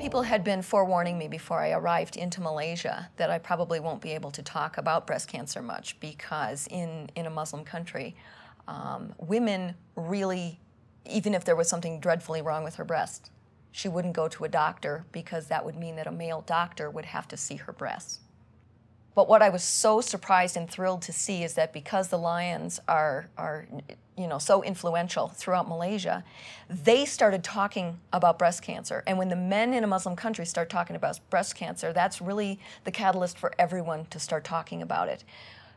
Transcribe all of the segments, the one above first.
People had been forewarning me before I arrived into Malaysia that I probably won't be able to talk about breast cancer much because in, in a Muslim country, um, women really, even if there was something dreadfully wrong with her breast, she wouldn't go to a doctor because that would mean that a male doctor would have to see her breasts. But what I was so surprised and thrilled to see is that because the Lions are, are you know, so influential throughout Malaysia, they started talking about breast cancer. And when the men in a Muslim country start talking about breast cancer, that's really the catalyst for everyone to start talking about it.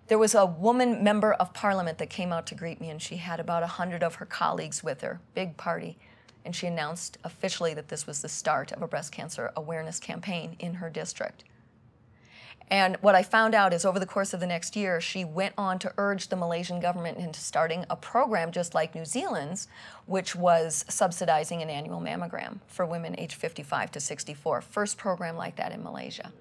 There was a woman member of parliament that came out to greet me, and she had about 100 of her colleagues with her, big party. And she announced officially that this was the start of a breast cancer awareness campaign in her district. And what I found out is over the course of the next year, she went on to urge the Malaysian government into starting a program just like New Zealand's, which was subsidizing an annual mammogram for women aged 55 to 64. First program like that in Malaysia.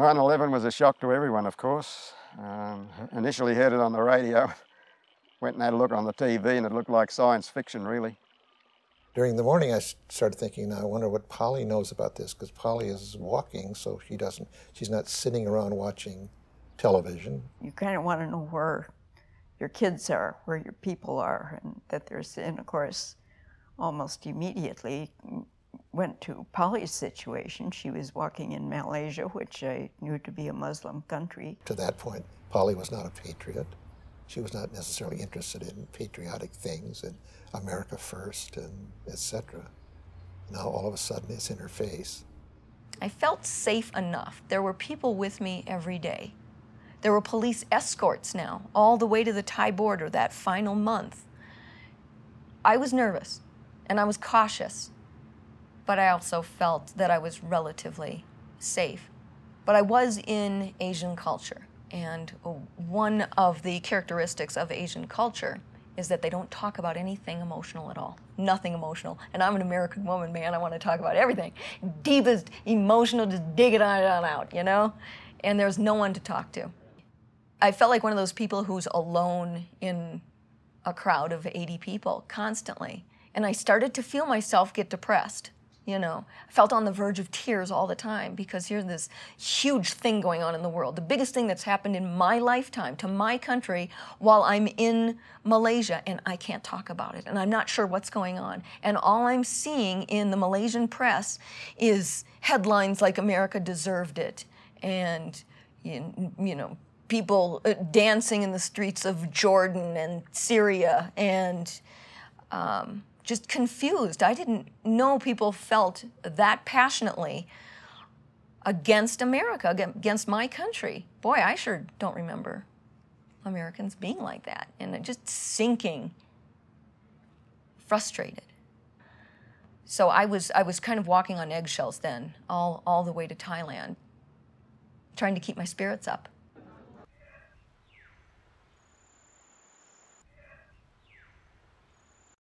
Nine eleven was a shock to everyone, of course. Um, initially heard it on the radio, went and had a look on the TV, and it looked like science fiction, really. During the morning, I started thinking, I wonder what Polly knows about this, because Polly is walking, so she doesn't, she's not sitting around watching television. You kind of want to know where your kids are, where your people are, and that there's, and of course, almost immediately went to Polly's situation. She was walking in Malaysia, which I knew to be a Muslim country. To that point, Polly was not a patriot. She was not necessarily interested in patriotic things and America first and etc. Now all of a sudden it's in her face. I felt safe enough. There were people with me every day. There were police escorts now, all the way to the Thai border that final month. I was nervous and I was cautious but I also felt that I was relatively safe. But I was in Asian culture, and one of the characteristics of Asian culture is that they don't talk about anything emotional at all. Nothing emotional. And I'm an American woman, man. I want to talk about everything. Deepest emotional, just dig it on, out, you know? And there's no one to talk to. I felt like one of those people who's alone in a crowd of 80 people constantly. And I started to feel myself get depressed you know. I felt on the verge of tears all the time because here's this huge thing going on in the world. The biggest thing that's happened in my lifetime to my country while I'm in Malaysia and I can't talk about it and I'm not sure what's going on. And all I'm seeing in the Malaysian press is headlines like America deserved it and you know people uh, dancing in the streets of Jordan and Syria and um, just confused. I didn't know people felt that passionately against America, against my country. Boy, I sure don't remember Americans being like that and just sinking, frustrated. So I was, I was kind of walking on eggshells then, all, all the way to Thailand, trying to keep my spirits up.